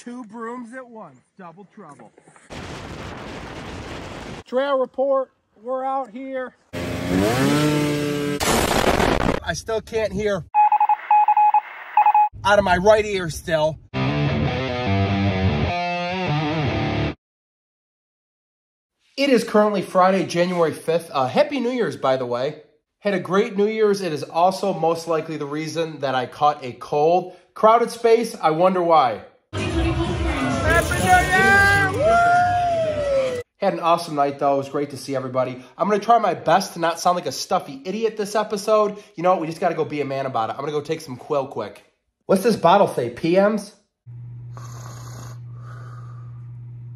Two brooms at once, double trouble. Trail report, we're out here. I still can't hear out of my right ear still. It is currently Friday, January 5th. Uh, Happy New Year's, by the way. Had a great New Year's. It is also most likely the reason that I caught a cold. Crowded space, I wonder why. Had an awesome night, though. It was great to see everybody. I'm going to try my best to not sound like a stuffy idiot this episode. You know what? We just got to go be a man about it. I'm going to go take some quill quick. What's this bottle say? PMs?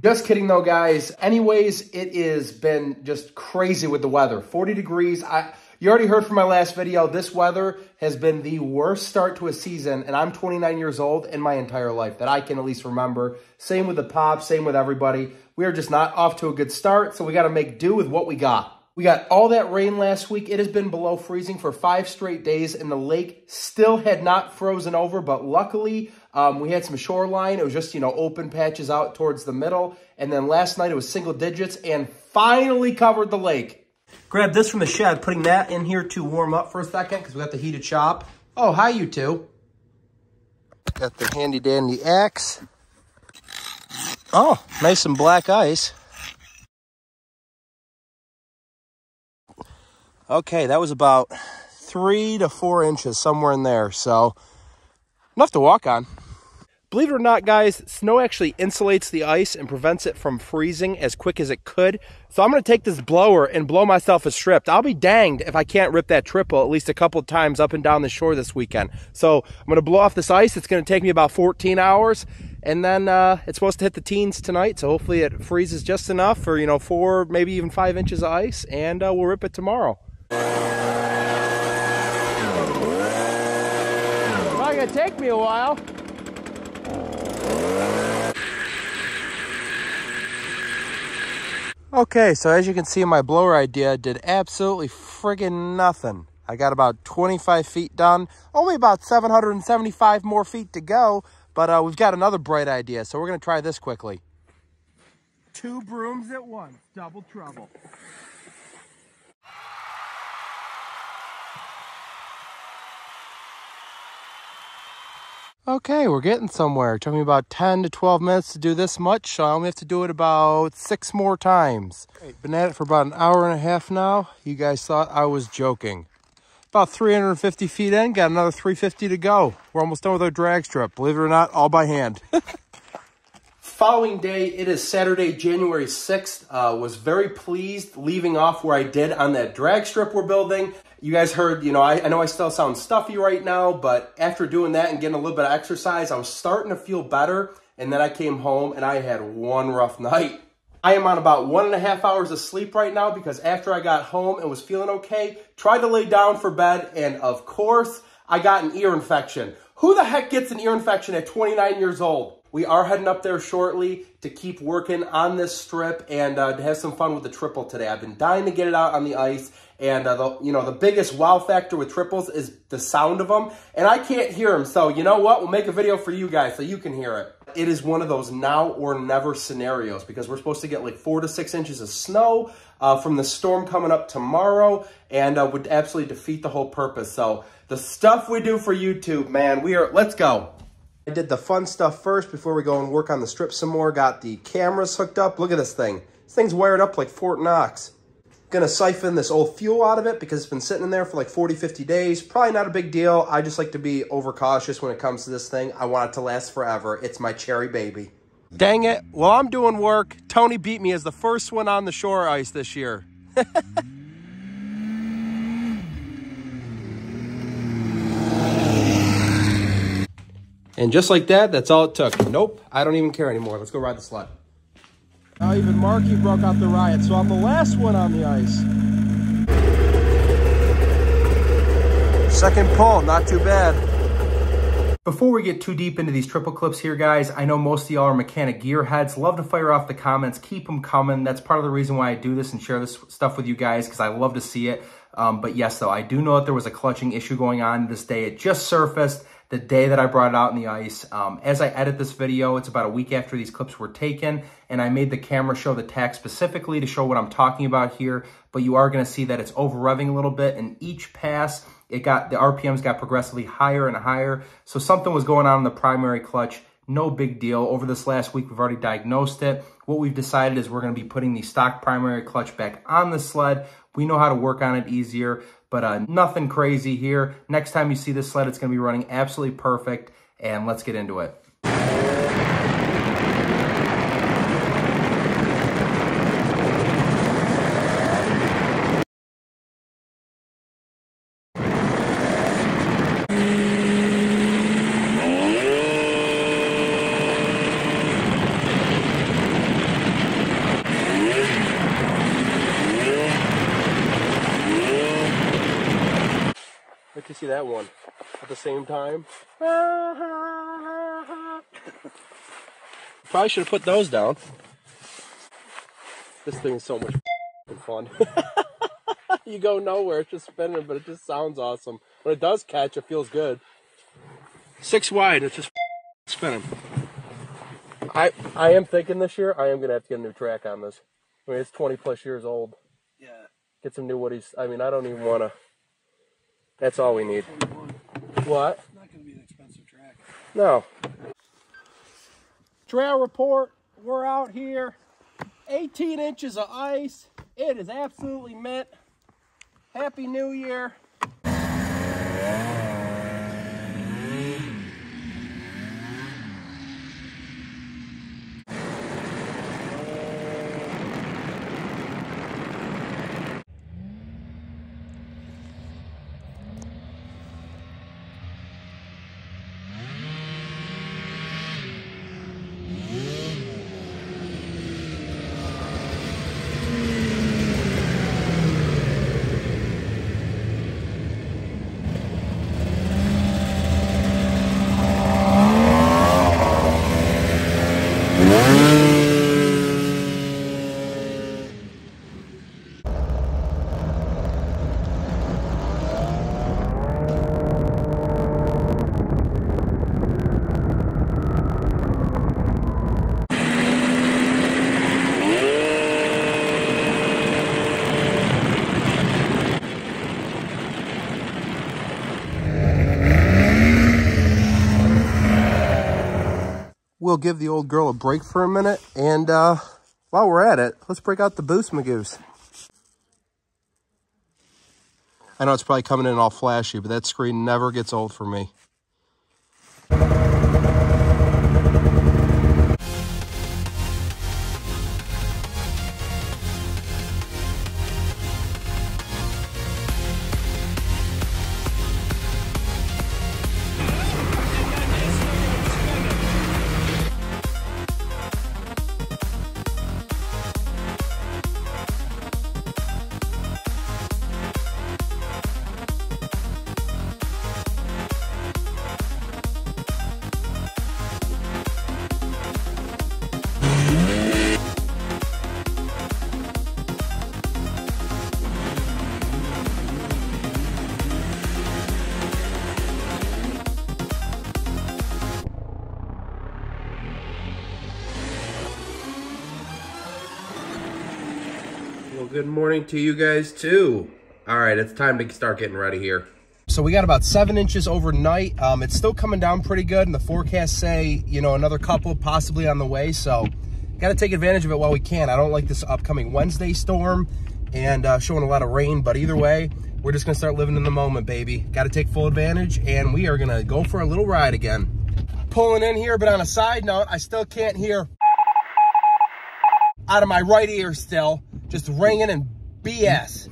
Just kidding though, guys. Anyways, it has been just crazy with the weather. 40 degrees. I You already heard from my last video, this weather has been the worst start to a season, and I'm 29 years old in my entire life that I can at least remember. Same with the pop, same with everybody. We are just not off to a good start, so we got to make do with what we got. We got all that rain last week. It has been below freezing for five straight days, and the lake still had not frozen over, but luckily um, we had some shoreline. It was just, you know, open patches out towards the middle. And then last night it was single digits and finally covered the lake. Grab this from the shed, putting that in here to warm up for a second because we got the heated shop. Oh, hi, you two. Got the handy dandy axe. Oh, nice and black ice. Okay, that was about three to four inches, somewhere in there. So, enough to walk on. Believe it or not, guys, snow actually insulates the ice and prevents it from freezing as quick as it could. So I'm going to take this blower and blow myself a strip. I'll be danged if I can't rip that triple at least a couple times up and down the shore this weekend. So I'm going to blow off this ice. It's going to take me about 14 hours. And then uh, it's supposed to hit the teens tonight. So hopefully it freezes just enough for, you know, four, maybe even five inches of ice. And uh, we'll rip it tomorrow. Probably going to take me a while. Okay, so as you can see, my blower idea did absolutely friggin' nothing. I got about 25 feet done, only about 775 more feet to go, but uh, we've got another bright idea, so we're gonna try this quickly. Two brooms at once, double trouble. Okay, we're getting somewhere. It took me about 10 to 12 minutes to do this much, so I only have to do it about six more times. been at it for about an hour and a half now. You guys thought I was joking. About 350 feet in, got another 350 to go. We're almost done with our drag strip. Believe it or not, all by hand. Following day, it is Saturday, January 6th. Uh, was very pleased leaving off where I did on that drag strip we're building you guys heard, you know, I, I know I still sound stuffy right now, but after doing that and getting a little bit of exercise, I was starting to feel better. And then I came home and I had one rough night. I am on about one and a half hours of sleep right now because after I got home and was feeling okay, tried to lay down for bed, and of course, I got an ear infection. Who the heck gets an ear infection at 29 years old? We are heading up there shortly to keep working on this strip and uh, to have some fun with the triple today. I've been dying to get it out on the ice. And, uh, the, you know, the biggest wow factor with triples is the sound of them. And I can't hear them. So, you know what? We'll make a video for you guys so you can hear it. It is one of those now or never scenarios because we're supposed to get like four to six inches of snow uh, from the storm coming up tomorrow and uh, would absolutely defeat the whole purpose. So the stuff we do for YouTube, man, we are, let's go. I did the fun stuff first before we go and work on the strip some more. Got the cameras hooked up. Look at this thing. This thing's wired up like Fort Knox. Gonna siphon this old fuel out of it because it's been sitting in there for like 40, 50 days. Probably not a big deal. I just like to be overcautious when it comes to this thing. I want it to last forever. It's my cherry baby. Dang it. While I'm doing work, Tony beat me as the first one on the shore ice this year. And just like that, that's all it took. Nope, I don't even care anymore. Let's go ride the sled. Now even Marky broke out the Riot, so I'm the last one on the ice. Second pull, not too bad. Before we get too deep into these triple clips here, guys, I know most of y'all are mechanic gearheads. Love to fire off the comments. Keep them coming. That's part of the reason why I do this and share this stuff with you guys because I love to see it. Um, but yes, though, I do know that there was a clutching issue going on this day. It just surfaced. The day that I brought it out in the ice. Um, as I edit this video, it's about a week after these clips were taken, and I made the camera show the tach specifically to show what I'm talking about here, but you are gonna see that it's over revving a little bit, and each pass, it got the RPMs got progressively higher and higher, so something was going on in the primary clutch, no big deal. Over this last week, we've already diagnosed it. What we've decided is we're gonna be putting the stock primary clutch back on the sled. We know how to work on it easier, but uh, nothing crazy here. Next time you see this sled, it's gonna be running absolutely perfect, and let's get into it. That one at the same time. Probably should have put those down. This thing is so much fun. you go nowhere, it's just spinning, but it just sounds awesome. When it does catch, it feels good. Six wide, it's just spinning. I I am thinking this year I am gonna have to get a new track on this. I mean it's 20 plus years old. Yeah. Get some new woodies. I mean I don't even wanna. That's all we need. What? It's not going to be an expensive track. No. Trail report. We're out here. 18 inches of ice. It is absolutely mint. Happy New Year. We'll give the old girl a break for a minute, and uh, while we're at it, let's break out the Boost Magoos. I know it's probably coming in all flashy, but that screen never gets old for me. Good morning to you guys too. All right, it's time to start getting ready here. So we got about seven inches overnight. Um, it's still coming down pretty good, and the forecasts say, you know, another couple possibly on the way. So got to take advantage of it while we can. I don't like this upcoming Wednesday storm and uh, showing a lot of rain, but either way, we're just gonna start living in the moment, baby. Got to take full advantage, and we are gonna go for a little ride again. Pulling in here, but on a side note, I still can't hear out of my right ear still, just ringing and BS.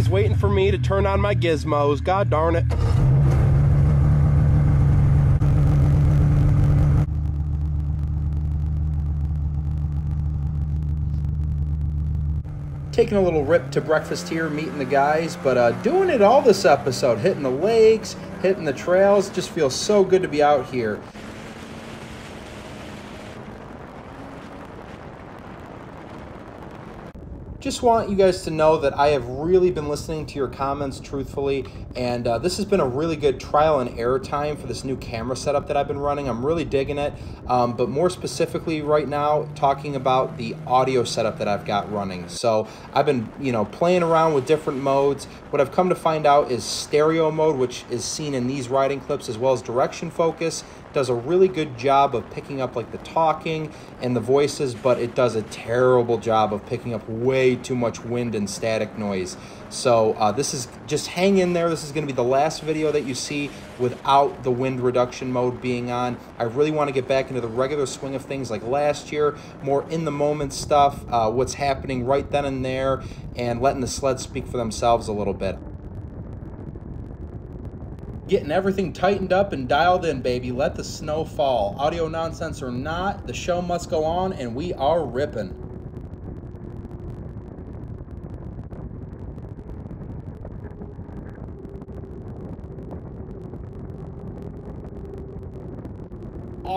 always waiting for me to turn on my gizmos. God darn it. Taking a little rip to breakfast here, meeting the guys, but uh, doing it all this episode, hitting the lakes, hitting the trails, just feels so good to be out here. Just want you guys to know that I have really been listening to your comments truthfully, and uh, this has been a really good trial and error time for this new camera setup that I've been running. I'm really digging it, um, but more specifically right now, talking about the audio setup that I've got running. So I've been, you know, playing around with different modes. What I've come to find out is stereo mode, which is seen in these riding clips, as well as direction focus, does a really good job of picking up like the talking and the voices, but it does a terrible job of picking up way too much wind and static noise. So uh, this is just hang in there. This is going to be the last video that you see without the wind reduction mode being on. I really want to get back into the regular swing of things like last year, more in the moment stuff, uh, what's happening right then and there, and letting the sleds speak for themselves a little bit getting everything tightened up and dialed in, baby. Let the snow fall. Audio nonsense or not, the show must go on, and we are ripping.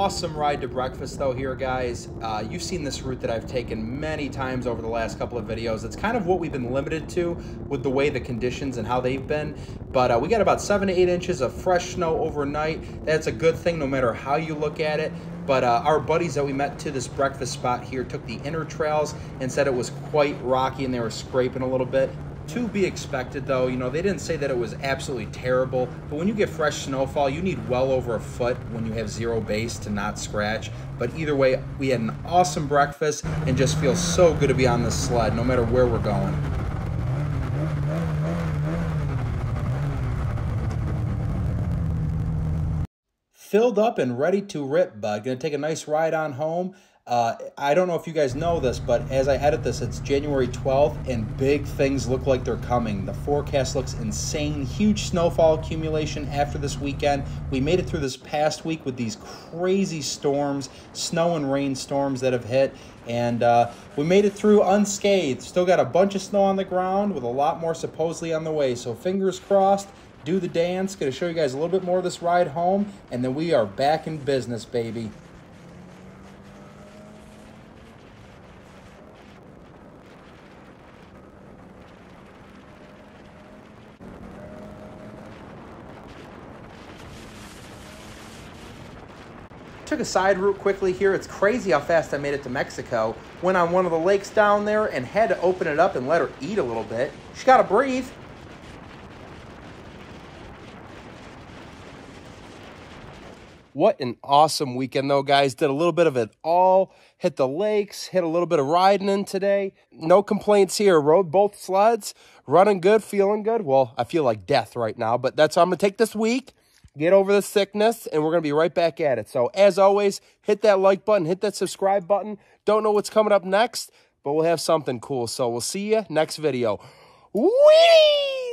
Awesome ride to breakfast though here guys. Uh, you've seen this route that I've taken many times over the last couple of videos. It's kind of what we've been limited to with the way the conditions and how they've been. But uh, we got about seven to eight inches of fresh snow overnight. That's a good thing no matter how you look at it. But uh, our buddies that we met to this breakfast spot here took the inner trails and said it was quite rocky and they were scraping a little bit to be expected though you know they didn't say that it was absolutely terrible but when you get fresh snowfall you need well over a foot when you have zero base to not scratch. But either way we had an awesome breakfast and just feels so good to be on this sled no matter where we're going. Filled up and ready to rip bud. Gonna take a nice ride on home uh, I don't know if you guys know this, but as I edit this, it's January 12th, and big things look like they're coming. The forecast looks insane. Huge snowfall accumulation after this weekend. We made it through this past week with these crazy storms, snow and rain storms that have hit, and uh, we made it through unscathed. Still got a bunch of snow on the ground with a lot more supposedly on the way. So fingers crossed. Do the dance. Going to show you guys a little bit more of this ride home, and then we are back in business, baby. Took a side route quickly here. It's crazy how fast I made it to Mexico. Went on one of the lakes down there and had to open it up and let her eat a little bit. She got to breathe. What an awesome weekend, though, guys. Did a little bit of it all. Hit the lakes, hit a little bit of riding in today. No complaints here. Rode both sleds, running good, feeling good. Well, I feel like death right now, but that's how I'm going to take this week get over the sickness, and we're going to be right back at it. So, as always, hit that like button, hit that subscribe button. Don't know what's coming up next, but we'll have something cool. So, we'll see you next video. Whee!